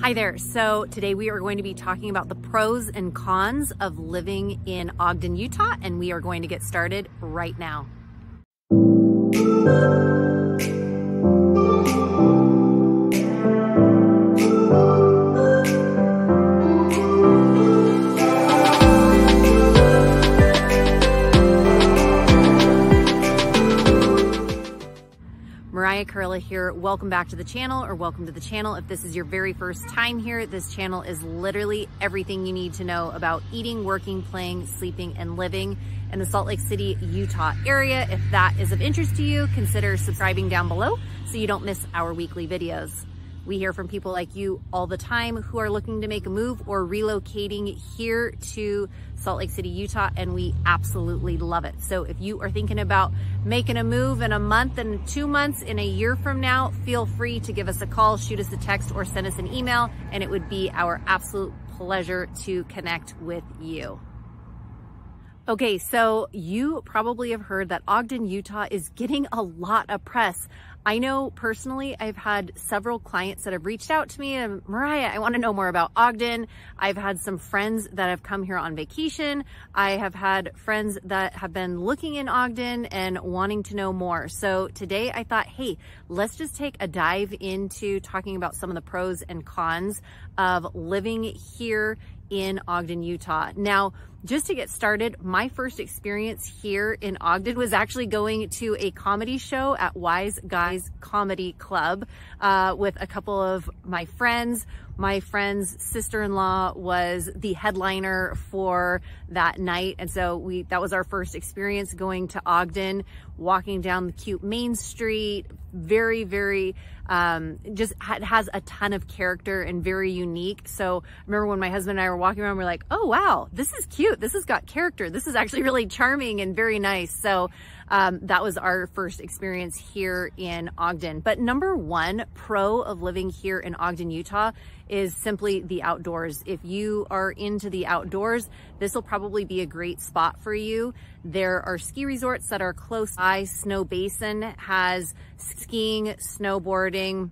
Hi there. So today we are going to be talking about the pros and cons of living in Ogden, Utah, and we are going to get started right now. Curla here. Welcome back to the channel or welcome to the channel. If this is your very first time here, this channel is literally everything you need to know about eating, working, playing, sleeping, and living in the Salt Lake City, Utah area. If that is of interest to you, consider subscribing down below so you don't miss our weekly videos. We hear from people like you all the time who are looking to make a move or relocating here to Salt Lake City, Utah, and we absolutely love it. So if you are thinking about making a move in a month and two months, in a year from now, feel free to give us a call, shoot us a text, or send us an email, and it would be our absolute pleasure to connect with you. Okay, so you probably have heard that Ogden, Utah is getting a lot of press. I know personally, I've had several clients that have reached out to me and Mariah, I want to know more about Ogden. I've had some friends that have come here on vacation. I have had friends that have been looking in Ogden and wanting to know more. So today I thought, hey, let's just take a dive into talking about some of the pros and cons of living here in Ogden, Utah. Now, just to get started, my first experience here in Ogden was actually going to a comedy show at Wise Guys Comedy Club uh, with a couple of my friends. My friend's sister-in-law was the headliner for that night. And so we that was our first experience going to Ogden, walking down the cute main street, very, very um, just ha has a ton of character and very unique. So I remember when my husband and I were walking around, we are like, oh, wow, this is cute. This has got character. This is actually really charming and very nice. So um, that was our first experience here in Ogden. But number one pro of living here in Ogden, Utah is simply the outdoors. If you are into the outdoors, this will probably be a great spot for you. There are ski resorts that are close by. Snowbasin has skiing, snowboarding,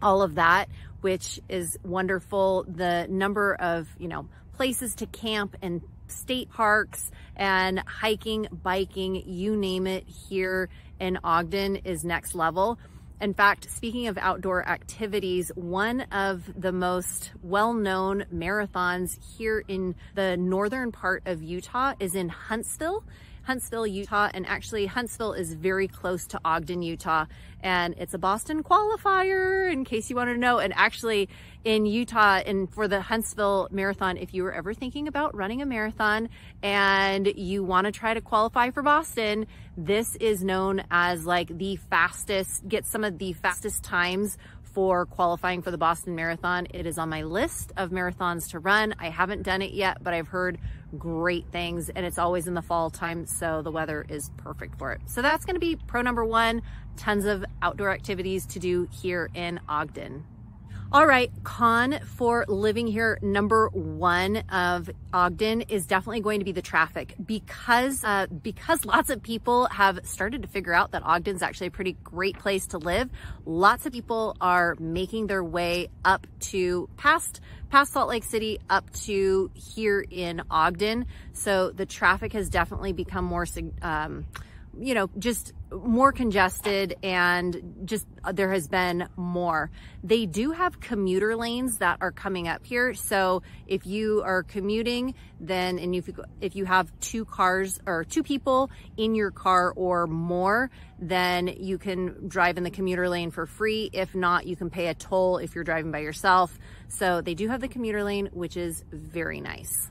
all of that, which is wonderful. The number of, you know, places to camp and state parks and hiking, biking, you name it here in Ogden is next level. In fact, speaking of outdoor activities, one of the most well-known marathons here in the northern part of Utah is in Huntsville. Huntsville, Utah, and actually Huntsville is very close to Ogden, Utah, and it's a Boston qualifier in case you wanted to know. And actually in Utah and for the Huntsville Marathon, if you were ever thinking about running a marathon and you want to try to qualify for Boston, this is known as like the fastest, get some of the fastest times for qualifying for the Boston Marathon. It is on my list of marathons to run. I haven't done it yet, but I've heard great things and it's always in the fall time. So the weather is perfect for it. So that's going to be pro number one, tons of outdoor activities to do here in Ogden. All right, con for living here, number one of Ogden is definitely going to be the traffic because uh, because lots of people have started to figure out that Ogden's actually a pretty great place to live. Lots of people are making their way up to past past Salt Lake City up to here in Ogden. So the traffic has definitely become more um, you know, just more congested and just uh, there has been more. They do have commuter lanes that are coming up here. So if you are commuting, then and if you, if you have two cars or two people in your car or more, then you can drive in the commuter lane for free. If not, you can pay a toll if you're driving by yourself. So they do have the commuter lane, which is very nice.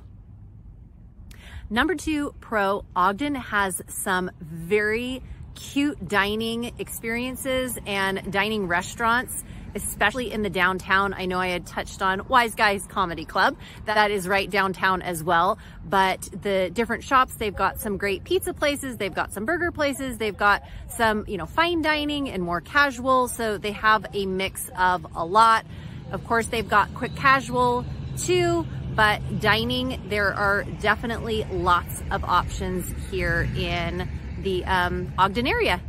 Number two, Pro, Ogden has some very cute dining experiences and dining restaurants especially in the downtown. I know I had touched on Wise Guys Comedy Club. That is right downtown as well. But the different shops, they've got some great pizza places. They've got some burger places. They've got some, you know, fine dining and more casual. So they have a mix of a lot. Of course, they've got quick casual too but dining, there are definitely lots of options here in the um, Ogden area.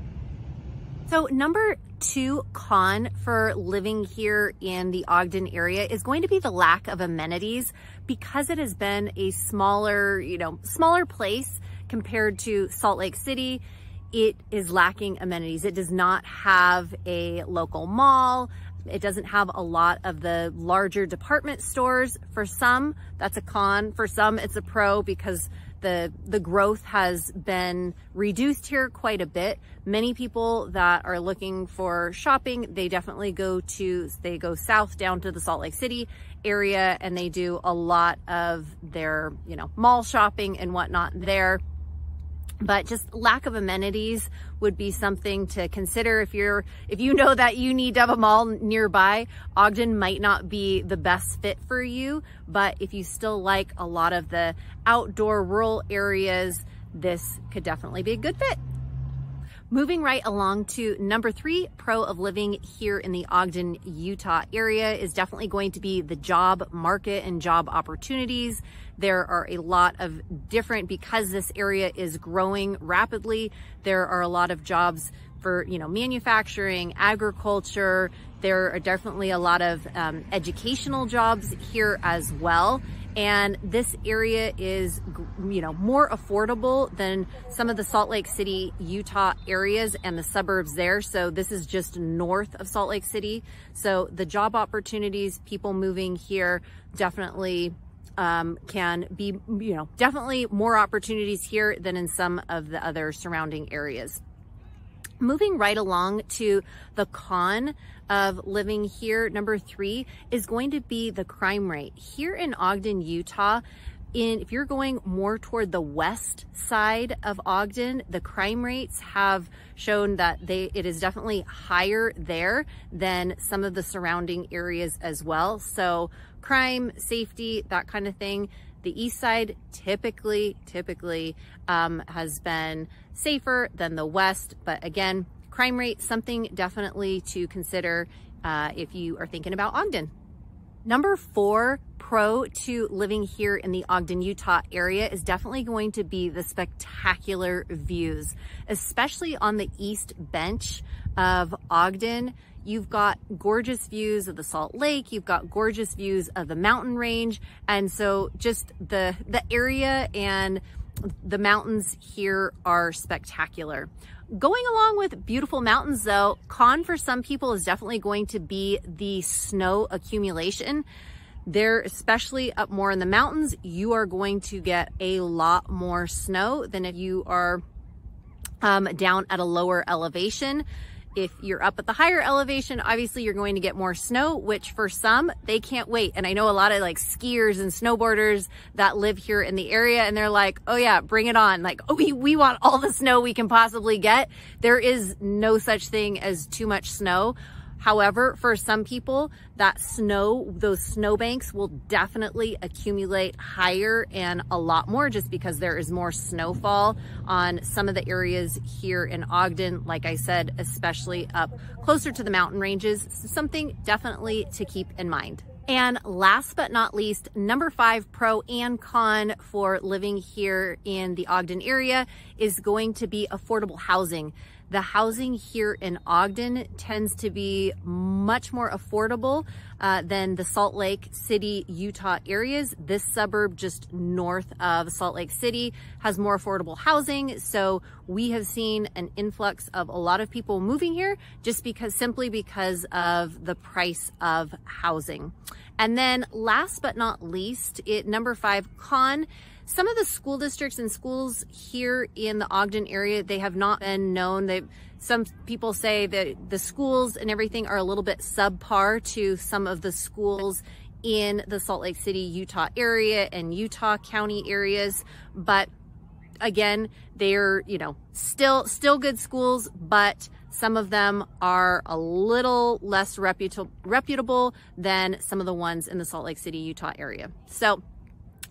So number two con for living here in the Ogden area is going to be the lack of amenities because it has been a smaller, you know, smaller place compared to Salt Lake City. It is lacking amenities. It does not have a local mall. It doesn't have a lot of the larger department stores. For some, that's a con. For some, it's a pro because the, the growth has been reduced here quite a bit. Many people that are looking for shopping, they definitely go to, they go south down to the Salt Lake City area and they do a lot of their, you know, mall shopping and whatnot there but just lack of amenities would be something to consider. If you're if you know that you need to have a mall nearby ogden might not be the best fit for you. But if you still like a lot of the outdoor rural areas this could definitely be a good fit Moving right along to number three, pro of living here in the Ogden, Utah area is definitely going to be the job market and job opportunities. There are a lot of different, because this area is growing rapidly, there are a lot of jobs for, you know, manufacturing, agriculture. There are definitely a lot of um, educational jobs here as well and this area is you know more affordable than some of the Salt Lake City Utah areas and the suburbs there. So this is just north of Salt Lake City. So the job opportunities people moving here definitely um, can be you know definitely more opportunities here than in some of the other surrounding areas moving right along to the con of living here, number three is going to be the crime rate. Here in Ogden, Utah, in if you're going more toward the west side of Ogden, the crime rates have shown that they it is definitely higher there than some of the surrounding areas as well. So crime, safety, that kind of thing. The east side typically, typically um, has been safer than the west, but again, crime rate, something definitely to consider uh, if you are thinking about Ogden. Number four, pro to living here in the Ogden, Utah area is definitely going to be the spectacular views, especially on the east bench of Ogden. You've got gorgeous views of the Salt Lake. You've got gorgeous views of the mountain range. And so just the, the area and the mountains here are spectacular. Going along with beautiful mountains though, con for some people is definitely going to be the snow accumulation. There, especially up more in the mountains, you are going to get a lot more snow than if you are um, down at a lower elevation. If you're up at the higher elevation, obviously you're going to get more snow, which for some, they can't wait. And I know a lot of like skiers and snowboarders that live here in the area and they're like, oh yeah, bring it on. Like, oh, we, we want all the snow we can possibly get. There is no such thing as too much snow. However, for some people, that snow, those snow banks will definitely accumulate higher and a lot more just because there is more snowfall on some of the areas here in Ogden. Like I said, especially up closer to the mountain ranges, something definitely to keep in mind. And last but not least, number five pro and con for living here in the Ogden area is going to be affordable housing. The housing here in Ogden tends to be much more affordable uh, than the Salt Lake City, Utah areas. This suburb just north of Salt Lake City has more affordable housing. So we have seen an influx of a lot of people moving here just because simply because of the price of housing. And then last but not least, it number five, con some of the school districts and schools here in the Ogden area, they have not been known. They, some people say that the schools and everything are a little bit subpar to some of the schools in the Salt Lake City, Utah area and Utah County areas. But again, they're, you know, still, still good schools, but some of them are a little less reputable, than some of the ones in the Salt Lake City, Utah area. So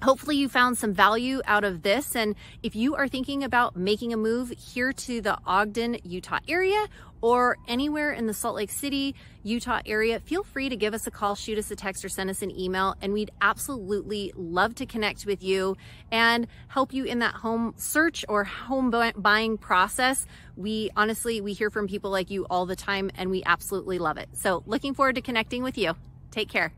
Hopefully you found some value out of this. And if you are thinking about making a move here to the Ogden, Utah area or anywhere in the Salt Lake City, Utah area, feel free to give us a call, shoot us a text or send us an email. And we'd absolutely love to connect with you and help you in that home search or home buying process. We honestly, we hear from people like you all the time and we absolutely love it. So looking forward to connecting with you. Take care.